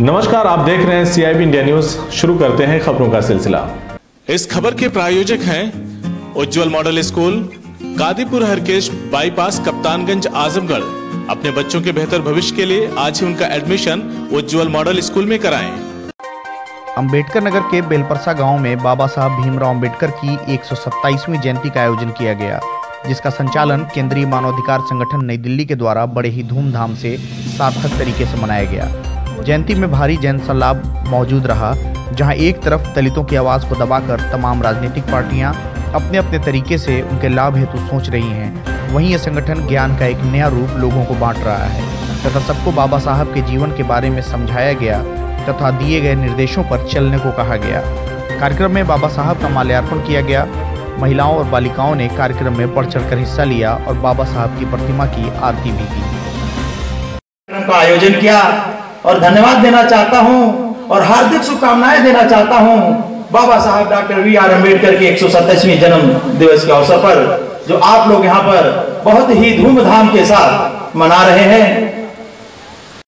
नमस्कार आप देख रहे हैं सीआईबी इंडिया न्यूज़ शुरू करते हैं खबरों का सिलसिला। इस खबर के प्रायोजक हैं Ujjwal model school Kadipur Harkesh bypass Kaptanganj Azamgarh. अपने बच्चों के बेहतर भविष्य के लिए आज ही उनका एडमिशन उज्जवल मॉडल स्कूल में कराएँ। अंबेडकर नगर के बेलपरसा गाँव में बाबा साहब भीमराव अंबेडकर की 127वीं जयंती का आयोजन किया गया जिसका संचालन केंद्रीय मानवाधिकार संगठन नई दिल्ली के द्वारा बड़े ही धूमधाम से सार्थक तरीके से मनाया गया। जयंती में भारी जन सलाब मौजूद रहा, जहाँ एक तरफ़ दलितों की आवाज़ को दबाकर तमाम राजनीतिक पार्टियाँ अपने अपने तरीके से उनके लाभ हेतु सोच रही हैं। वहीं यह संगठन ज्ञान का एक नया रूप लोगों को बांट रहा है, तथा सबको बाबा साहब के जीवन के बारे में समझाया गया, तथा दिए गए निर्देशों पर चलने को कहा गया। कार्यक्रम में बाबा साहब का माल्यार्पण किया गया। महिलाओं और बालिकाओं ने कार्यक्रम में बढ़ चढ़कर हिस्सा लिया और बाबा साहब की प्रतिमा की आरती भी की। का आयोजन किया। और धन्यवाद देना चाहता हूँ और हार्दिक शुभकामनाएँ देना चाहता हूँ। बाबा साहब डॉक्टर वी आर अंबेडकर के एक जन्म दिवस के अवसर पर, जो आप लोग यहाँ पर बहुत ही धूमधाम के साथ मना रहे हैं।